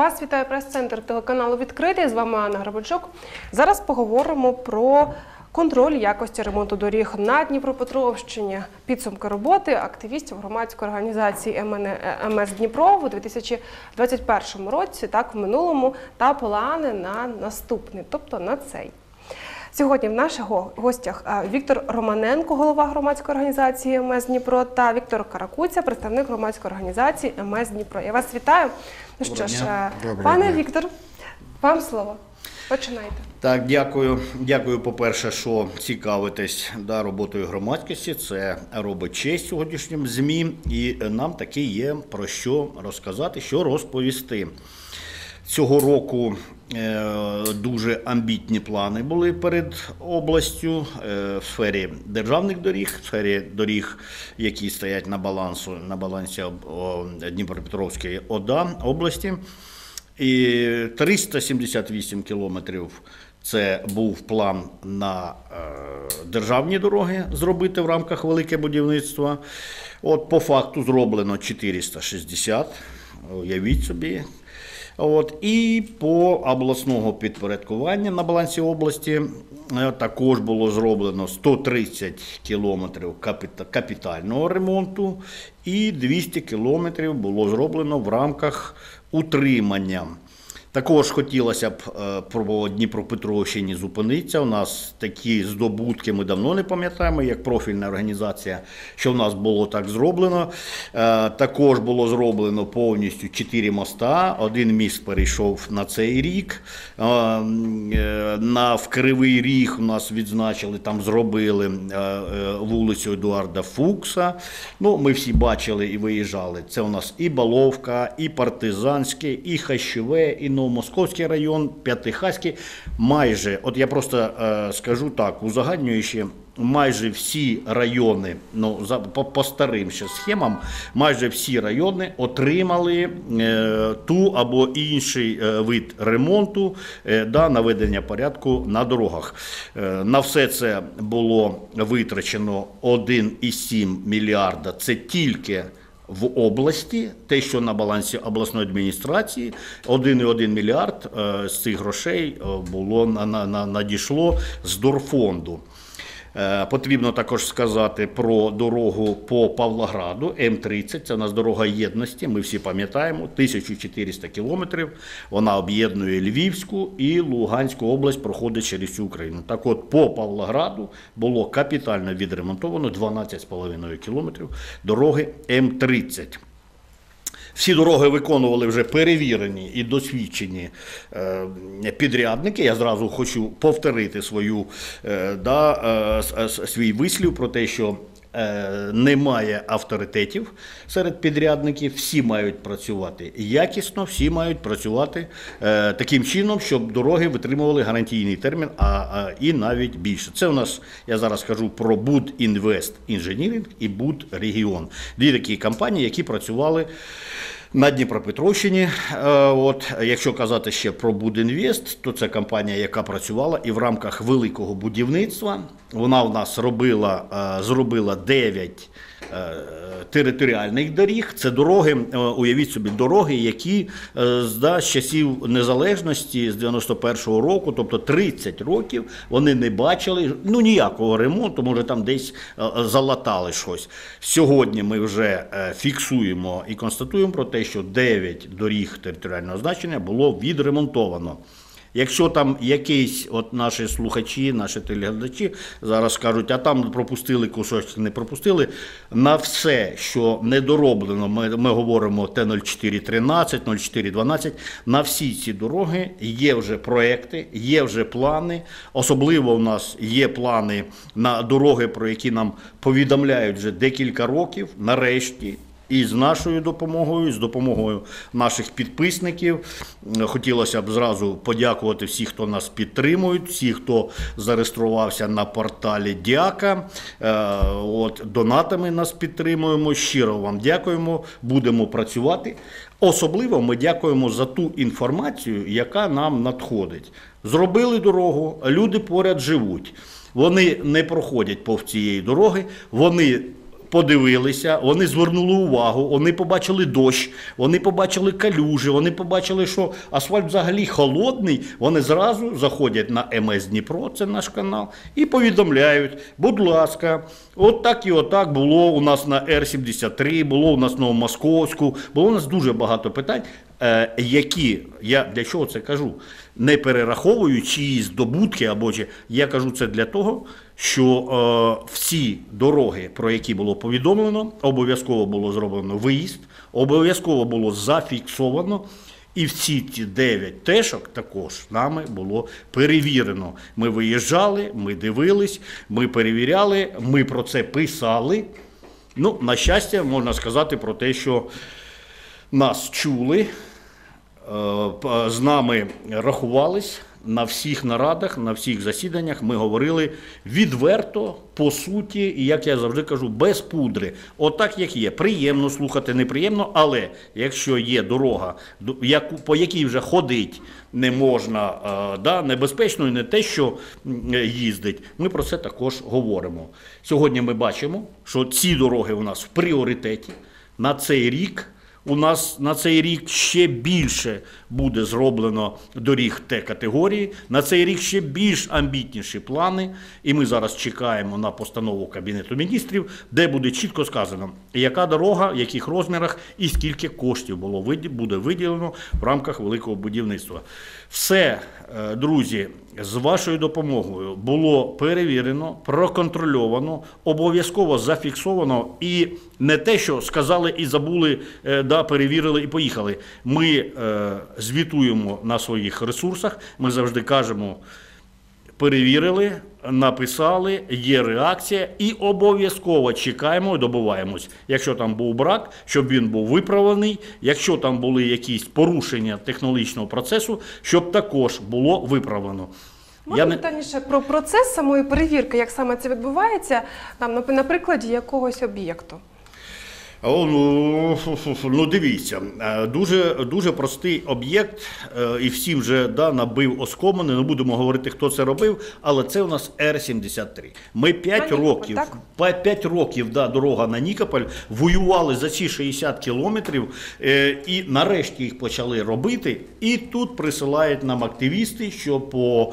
Вас вітає прес-центр телеканалу Відкритий. З вами Анна Грабальчук. Зараз поговоримо про контроль якості ремонту доріг на Дніпропетровщині. Підсумки роботи активістів громадської організації МС Дніпро у 2021 році, так в минулому, та плани на наступний, тобто на цей. Сьогодні в наших гостях е, Віктор Романенко, голова громадської організації МС Дніпро, та Віктор Каракуця, представник громадської організації МС Дніпро. Я вас вітаю. Ну що ж, е, Доброго пане дня. Віктор, вам слово. Починайте. Так, дякую. Дякую, по-перше, що цікавитесь да, роботою громадськості. Це робить честь сьогоднішнім ЗМІ, і нам таки є про що розказати, що розповісти. Цього року дуже амбітні плани були перед областю е, в сфері державних доріг, в сфері доріг, які стоять на балансу на балансі Дніпропетровської ОДА області. І 378 кілометрів це був план на е, державні дороги зробити в рамках велике будівництва. От по факту зроблено 460, уявіть собі. От, і по обласного підпорядкування на балансі області е, також було зроблено 130 кілометрів капіта- капітального ремонту і 200 кілометрів було зроблено в рамках утримання. Також хотілося б е, про Дніпропетровщині зупинитися. У нас такі здобутки ми давно не пам'ятаємо, як профільна організація, що в нас було так зроблено. Е, Також було зроблено повністю чотири моста. Один міст перейшов на цей рік. Е, На в Кривий Ріг у нас відзначили, там зробили вулицю Едуарда Фукса. Ну, ми всі бачили і виїжджали. Це у нас і Баловка, і Партизанське, і Хащове, і Новомосковський район, П'ятихаський. Майже, от я просто е, скажу так, узагальнюючи, майже всі райони, ну за по, по старим ще схемам, майже всі райони отримали е, ту або інший е, вид ремонту да, наведення порядку на дорогах. На все це було витрачено 1,7 мільярда. Це тільки в області, те, що на балансі обласної адміністрації, 1,1 мільярд е, з цих грошей е, було на, на, на, надійшло з Дорфонду. Е, Потрібно також сказати про дорогу по Павлограду М30. Це у нас дорога єдності. Ми всі пам'ятаємо 1400 кілометрів. Вона об'єднує Львівську і Луганську область, проходить через всю Україну. Так от по Павлограду було капітально відремонтовано 12,5 кілометрів дороги М30. Всі дороги виконували вже перевірені і досвідчені е, підрядники. Я зразу хочу повторити свою, е, да, е, свій вислів про те, що немає авторитетів серед підрядників. Всі мають працювати якісно, всі мають працювати е, таким чином, щоб дороги витримували гарантійний термін, а, і навіть більше. Це у нас я зараз кажу про Буд Інвест Інженіринг і Буд Регіон. Дві такі компанії, які працювали. На Дніпропетровщині, Е, от якщо казати ще про Будінвест, то це компанія, яка працювала і в рамках великого будівництва. Вона в нас робила, е, зробила 9 е, територіальних доріг. Це дороги, е, уявіть собі, дороги, які е, з часів незалежності з 91-го року, тобто 30 років, вони не бачили ну ніякого ремонту, може там десь е, залатали щось. Сьогодні ми вже фіксуємо і констатуємо про те, що 9 доріг територіального значення було відремонтовано. Якщо там якісь от наші слухачі, наші телеглядачі зараз кажуть, а там пропустили кусочок, не пропустили. На все, що недороблено, ми, ми говоримо Т-0413, 0412, на всі ці дороги є вже проекти, є вже плани. Особливо в нас є плани на дороги, про які нам повідомляють вже декілька років. Нарешті і з нашою допомогою, і з допомогою наших підписників. Хотілося б зразу подякувати всіх, хто нас підтримують, всіх, хто зареєструвався на порталі Дяка. Е, От донатами нас підтримуємо. Щиро вам дякуємо. Будемо працювати. Особливо ми дякуємо за ту інформацію, яка нам надходить. Зробили дорогу, люди поряд живуть. Вони не проходять повз цієї дороги, вони подивилися, вони звернули увагу, вони побачили дощ, вони побачили калюжі, вони побачили, що асфальт взагалі холодний. Вони зразу заходять на МС Дніпро, це наш канал, і повідомляють, будь ласка, от так і отак було у нас на Р-73, було у нас на Новомосковську, було у нас дуже багато питань, е, які я для чого це кажу? Не перераховую чиїсь здобутки або чи я кажу це для того, що е, всі дороги, про які було повідомлено, обов'язково було зроблено виїзд, обов'язково було зафіксовано. І всі ті дев'ять тешок також нами було перевірено. Ми виїжджали, ми дивились, ми перевіряли, ми про це писали. Ну, на щастя, можна сказати про те, що нас чули, е, з нами рахувались на всіх нарадах, на всіх засіданнях. Ми говорили відверто, по суті, і як я завжди кажу, без пудри. Отак, як є. Приємно слухати, неприємно, але якщо є дорога, по якій вже ходить не можна, е, да, небезпечно і не те, що їздить, ми про це також говоримо. Сьогодні ми бачимо, що ці дороги у нас в пріоритеті на цей рік. У нас на цей рік ще більше буде зроблено доріг Т категорії. На цей рік ще більш амбітніші плани. І ми зараз чекаємо на постанову Кабінету міністрів, де буде чітко сказано, яка дорога, в яких розмірах і скільки коштів було буде виділено в рамках великого будівництва. Все, е, друзі, з вашою допомогою було перевірено, проконтрольовано, обов'язково зафіксовано і не те, що сказали і забули, е, да, перевірили і поїхали. Ми е, звітуємо на своїх ресурсах. Ми завжди кажемо. Перевірили, написали, є реакція і обов'язково чекаємо і добуваємось. Якщо там був брак, щоб він був виправлений, якщо там були якісь порушення технологічного процесу, щоб також було виправлено. Можна не- детальніше про процес самої перевірки, як саме це відбувається, там, на, на прикладі якогось об'єкту. О, ну, ну дивіться, е, дуже, дуже простий об'єкт, е, і всі вже да, набив оскомини, не будемо говорити, хто це робив, але це у нас Р-73. Ми 5 Нікополь, років, так? 5 років да, дорога на Нікополь, воювали за ці 60 кілометрів, е, і нарешті їх почали робити. І тут присилають нам активісти, що по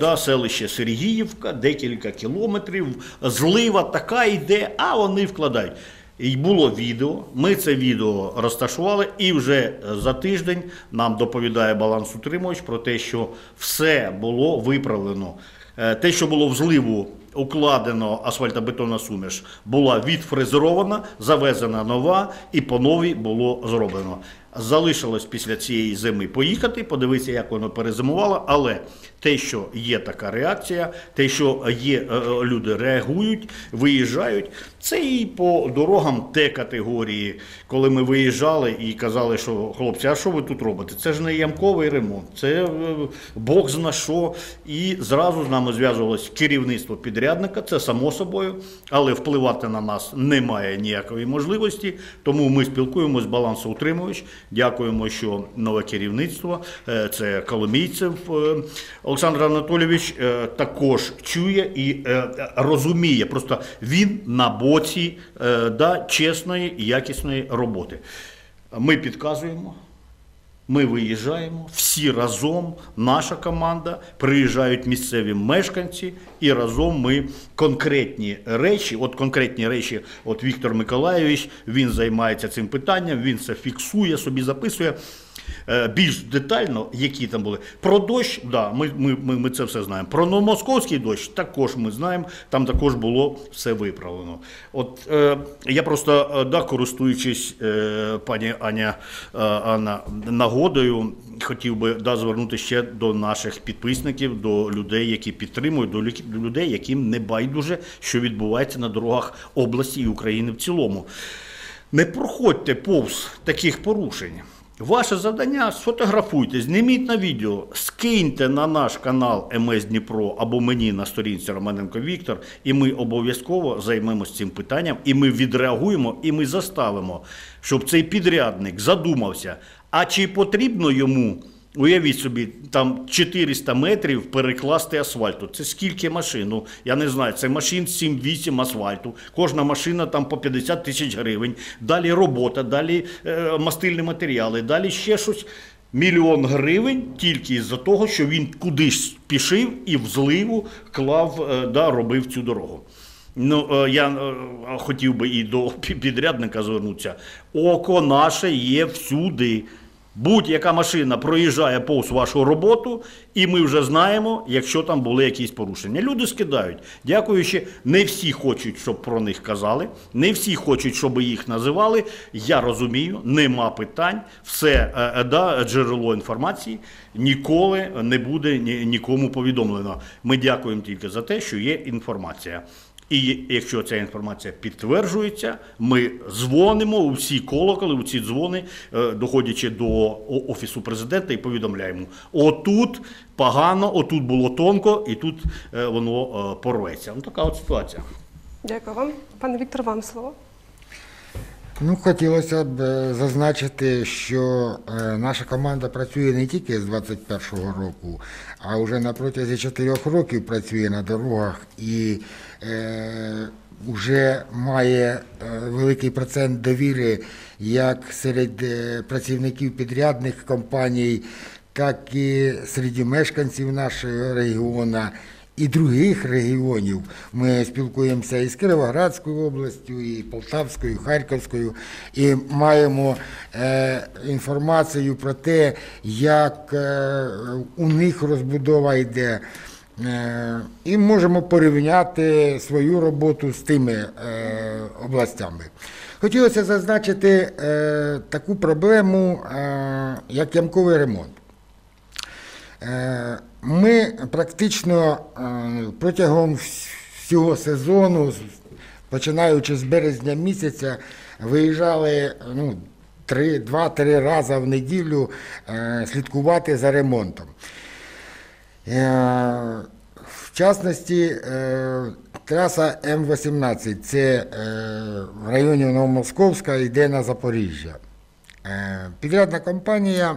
да, селище Сергіївка, декілька кілометрів, злива така йде, а вони вкладають. І було відео, ми це відео розташували, і вже за тиждень нам доповідає балансутримувач про те, що все було виправлено. Е, Те, що було в зливу укладено асфальтобетонна суміш, була відфрезерована, завезена нова, і по новій було зроблено. Залишилось після цієї зими поїхати, подивитися, як воно перезимувало. Але те, що є така реакція, те, що є е, е, люди реагують, виїжджають, це і по дорогам Т категорії, коли ми виїжджали і казали, що хлопці, а що ви тут робите? Це ж не ямковий ремонт, це е, Бог зна що. І зразу з нами зв'язувалось керівництво підрядника, це само собою, але впливати на нас немає ніякої можливості. Тому ми спілкуємося з балансоутримувач. Дякуємо, що нове керівництво, е, це Коломійцев е, Олександр Анатолійович, е, також чує і розуміє. Просто він на боці да, чесної і якісної роботи. Ми підказуємо. Ми виїжджаємо всі разом, наша команда, приїжджають місцеві мешканці, і разом ми конкретні речі, от конкретні речі, от Віктор Миколаєвич, він займається цим питанням, він це фіксує, собі записує. Е, Більш детально, які там були. Про дощ, да, ми, ми, ми, ми це все знаємо. Про новомосковський дощ також ми знаємо, там також було все виправлено. От е, я просто, е, да, користуючись, е, пані Аня е, Анна, нагодою, хотів би да, звернути ще до наших підписників, до людей, які підтримують, до лю- до людей, яким не байдуже, що відбувається на дорогах області і України в цілому. Не проходьте повз таких порушень. Ваше завдання сфотографуйте, зніміть на відео, скиньте на наш канал МС Дніпро або мені на сторінці Романенко Віктор, і ми обов'язково займемось цим питанням, і ми відреагуємо, і ми заставимо, щоб цей підрядник задумався, а чи потрібно йому Уявіть собі, там 400 метрів перекласти асфальту. Це скільки машин? Ну, я не знаю, це машин 7-8 асфальту. Кожна машина там по 50 тисяч гривень. Далі робота, далі е, мастильні матеріали, далі ще щось. Мільйон гривень тільки із-за того, що він кудись пішив і в зливу клав, е, да, робив цю дорогу. Ну, е, я е, хотів би і до підрядника звернутися. Око наше є всюди. Будь-яка машина проїжджає повз вашу роботу, і ми вже знаємо, якщо там були якісь порушення. Люди скидають. Дякуючи, не всі хочуть, щоб про них казали, не всі хочуть, щоб їх називали. Я розумію, нема питань. Все е, е, да, джерело інформації ніколи не буде нікому повідомлено. Ми дякуємо тільки за те, що є інформація. І якщо ця інформація підтверджується, ми дзвонимо у всі колоколи, у ці дзвони, е, доходячи до офісу президента, і повідомляємо: отут погано, отут було тонко, і тут е, воно е, порветься. Ну така от ситуація. Дякую вам. Пане Віктор, вам слово. Ну, хотілося б е, зазначити, що е, наша команда працює не тільки з 21-го року, а вже на протязі 4 років працює на дорогах і е, вже має великий процент довіри як серед працівників підрядних компаній, так і серед мешканців нашого регіону і других регіонів. Ми спілкуємося і з Кіровоградською областю, і Полтавською, і Харківською, і маємо е, інформацію про те, як е, у них розбудова йде. Е, і можемо порівняти свою роботу з тими е, областями. Хотілося зазначити е, таку проблему, як ямковий ремонт. Ми практично е, протягом всього сезону, починаючи з березня місяця, виїжджали ну, три- два-три рази в неділю е, слідкувати за ремонтом. Е, В частності, траса М-18, це в районі Новомосковська, йде на Запоріжжя. Підрядна компанія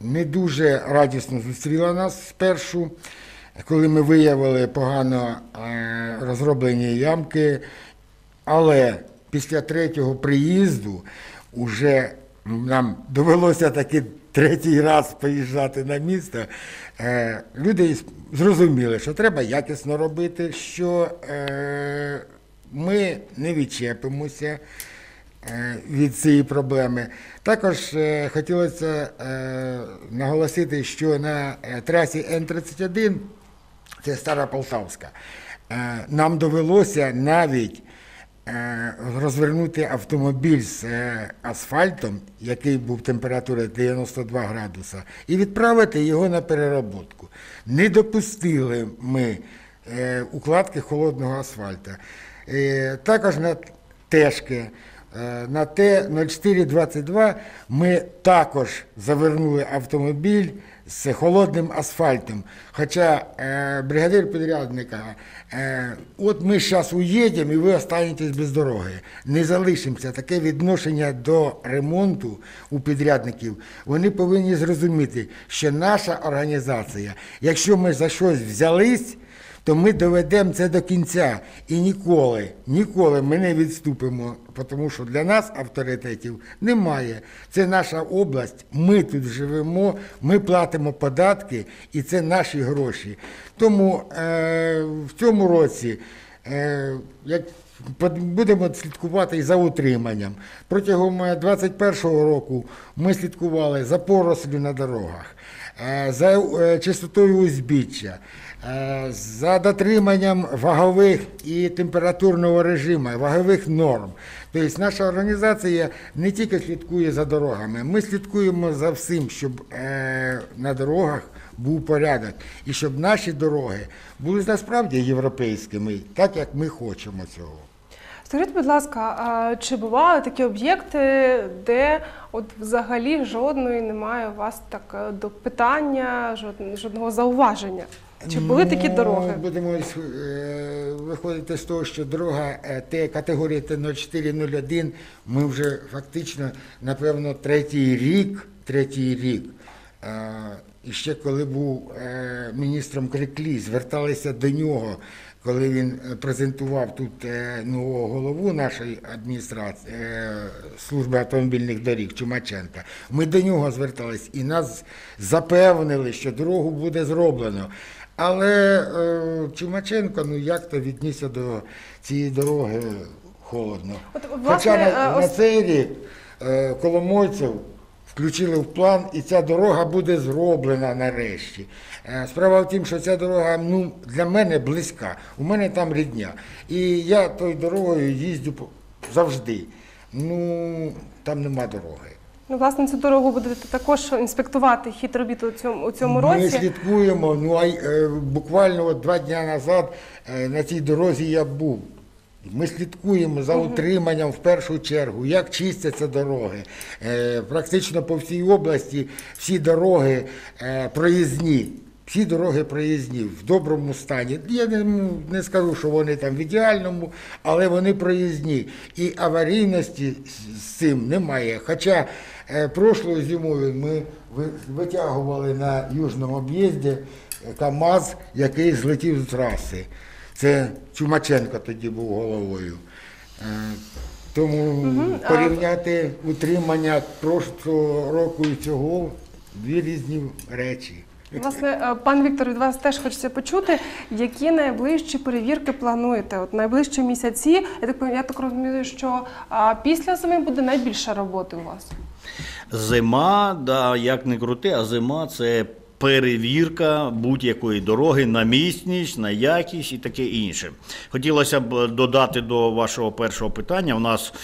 не дуже радісно зустріла нас спершу, коли ми виявили погано е, розроблені ямки, але після третього приїзду вже нам довелося таки третій раз поїжджати на місто. Е, Люди зрозуміли, що треба якісно робити, що е, ми не відчепимося від цієї проблеми. Також е, хотілося е, наголосити, що на е, трасі Н-31, це Стара Полтавська, е, нам довелося навіть е, розвернути автомобіль з е, асфальтом, який був температура 92 градуса, і відправити його на перероботку. Не допустили ми е, укладки холодного асфальту. Е, Також на Тешки. Е, На Т-0422 ми також завернули автомобіль з холодним асфальтом. Хоча е, бригадир підрядника, е, от ми зараз уїдемо і ви останетесь без дороги. Не залишимося. Таке відношення до ремонту у підрядників. Вони повинні зрозуміти, що наша організація, якщо ми за щось взялись, то ми доведемо це до кінця. І ніколи, ніколи ми не відступимо, тому що для нас авторитетів немає. Це наша область, ми тут живемо, ми платимо податки, і це наші гроші. Тому е, в цьому році, е, як Будемо слідкувати і за утриманням. Протягом 2021 року ми слідкували за порослю на дорогах, е, за е, чистотою узбіччя, е, за дотриманням вагових і температурного режиму, вагових норм. Тобто наша організація не тільки слідкує за дорогами, ми слідкуємо за всім, щоб е, на дорогах був порядок і щоб наші дороги були насправді європейськими, так як ми хочемо цього. Скажіть, будь ласка, чи бували такі об'єкти, де от взагалі жодної немає у вас так е, до питання, жод- жодного зауваження? Чи були такі Ну, дороги? Будемо е, виходити з того, що дорога е, Т категорії Т0401, ми вже фактично, напевно, третій рік, третій рік. Е, І ще коли був е, міністром Криклій, зверталися до нього, коли він презентував тут е, нового голову нашої адміністрації е, служби автомобільних доріг Чумаченка. Ми до нього звертались і нас запевнили, що дорогу буде зроблено. Але е, Чумаченко, ну як то віднісся до цієї дороги холодно. От, власне, Хоча на, е, на цей рік е, Коломойців включили в план, і ця дорога буде зроблена нарешті. Е, Справа в тім, що ця дорога ну, для мене близька. У мене там рідня. І я тою дорогою їздю по- завжди. Ну, там нема дороги. Ну, власне, цю дорогу будете також інспектувати хід робіт у цьому, у цьому Ми році. слідкуємо. Ну а е, буквально от два дні назад е, на цій дорозі я був. Ми слідкуємо за утриманням в першу чергу, як чистяться дороги. Е, Практично по всій області всі дороги е, проїзні. Всі дороги проїзні в доброму стані. Я не, не скажу, що вони там в ідеальному, але вони проїзні. І аварійності з- цим немає. Хоча прошлою зимою ми витягували на южному об'їзді е, КАМАЗ, який злетів з траси. Це Чумаченко тоді був головою. Е, Тому порівняти утримання прошлого року і цього дві різні речі. Власне, е, пан Віктор, від вас теж хочеться почути, які найближчі перевірки плануєте? От найближчі місяці, я так я так розумію, що після зими буде найбільше роботи у вас. Зима, да, як не крути, а зима це перевірка будь-якої дороги на міцність, на якість і таке інше. Хотілося б додати до вашого першого питання. У нас,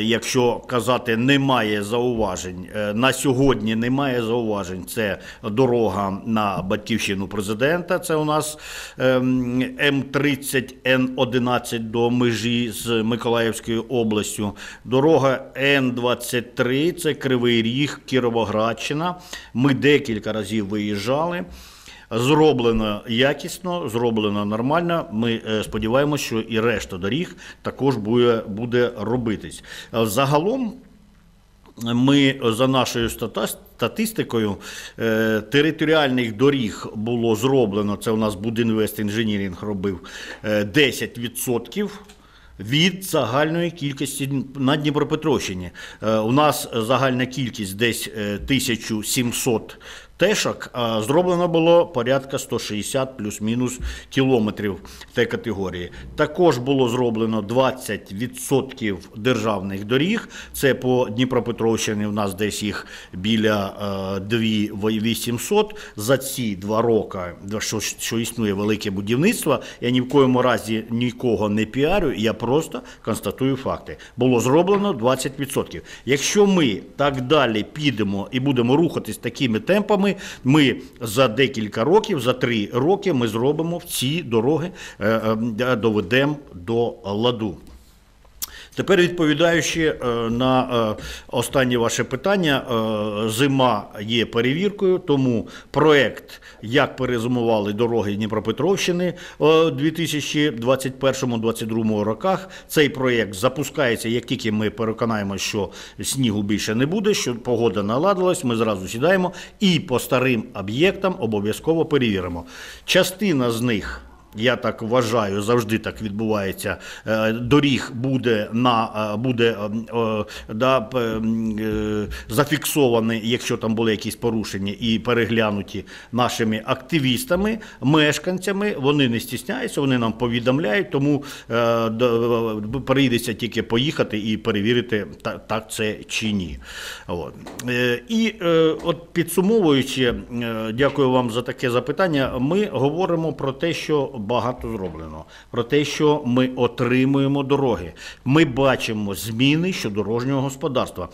якщо казати, немає зауважень, е, на сьогодні немає зауважень. Це дорога на батьківщину президента. Це у нас ем, М30 Н11 до межі з Миколаївською областю. Дорога Н23 це Кривий Ріг, Кіровоградщина. Ми декілька разів виїжджали. Зроблено якісно, зроблено нормально. Ми е, сподіваємося, що і решта доріг також буде, буде робитись. Е, Загалом ми за нашою статистикою е, територіальних доріг було зроблено. Це у нас Будінвест інженірінг робив е, 10% від загальної кількості на Дніпропетровщині. У нас загальна кількість десь е, 1700 тешок, зроблено було порядка 160 плюс-мінус кілометрів тій категорії. Також було зроблено 20% державних доріг. Це по Дніпропетровщині. У нас десь їх біля е, 2800. За ці два роки, що, що існує велике будівництво, я ні в коєму разі нікого не піарю, я просто констатую факти. Було зроблено 20%. Якщо ми так далі підемо і будемо рухатись такими темпами, ми за декілька років, за три роки, ми зробимо ці дороги, е, е, доведемо до ладу. Тепер відповідаючи е, на е, останнє ваше питання, е, зима є перевіркою, тому проект, як перезимували дороги Дніпропетровщини у 2021-2022 роках, цей проект запускається, як тільки ми переконаємося, що снігу більше не буде, що погода наладилась, ми зразу сідаємо і по старим об'єктам обов'язково перевіримо. Частина з них. Я так вважаю, завжди так відбувається. Е, Доріг буде на е, буде е, да, зафіксовані, якщо там були якісь порушення, і переглянуті нашими активістами, мешканцями. Вони не стісняються, вони нам повідомляють, тому прийдеться тільки поїхати і перевірити, так це чи ні. От. І от підсумовуючи, дякую вам за таке запитання. Ми говоримо про те, що багато зроблено, про те, що ми отримуємо дороги. Ми бачимо зміни щодо дорожнього господарства.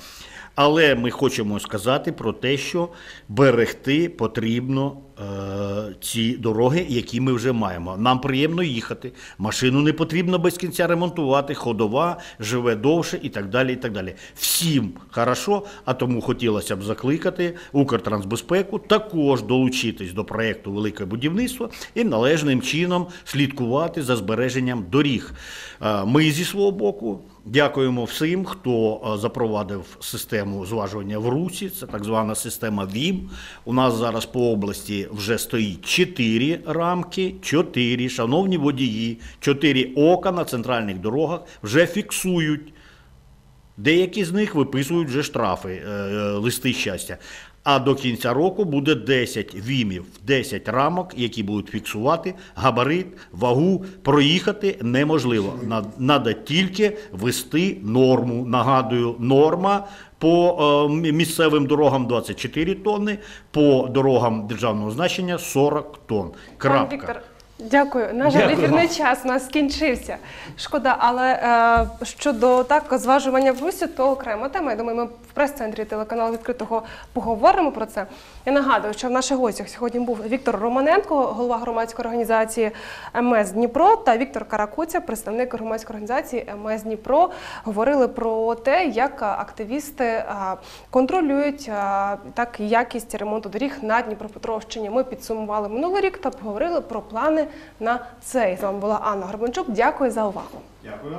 Але ми хочемо сказати про те, що берегти потрібно е, ці дороги, які ми вже маємо. Нам приємно їхати, машину не потрібно без кінця ремонтувати, ходова живе довше і так далі. І так далі. Всім хорошо, а тому хотілося б закликати Укртрансбезпеку також долучитись до проєкту Велике будівництво і належним чином слідкувати за збереженням доріг. Е, Ми зі свого боку Дякуємо всім, хто е, запровадив систему зважування в Русі. Це так звана система ВІМ. У нас зараз по області вже стоїть 4 рамки, 4, шановні водії, 4 ока на центральних дорогах вже фіксують. Деякі з них виписують вже штрафи, е, е, листи щастя. А до кінця року буде 10 вімів, 10 рамок, які будуть фіксувати габарит, вагу. Проїхати неможливо. Треба тільки вести норму. Нагадую, норма по е, місцевим дорогам 24 тонни, по дорогам державного значення 40 тонн. Крапка. Дякую. На жаль, Дякую ефірний вам. час у нас скінчився. Шкода, але е, щодо так зважування в русі, то окрема тема. Я думаю, ми в прес-центрі телеканалу відкритого поговоримо про це. Я нагадую, що в наших гостях сьогодні був Віктор Романенко, голова громадської організації МС Дніпро, та Віктор Каракуця, представник громадської організації МС Дніпро. Говорили про те, як активісти контролюють а, так якість ремонту доріг на Дніпропетровщині. Ми підсумували минулий рік та поговорили про плани на цей. З вами була Анна Горбанчук. Дякую за увагу. Дякую.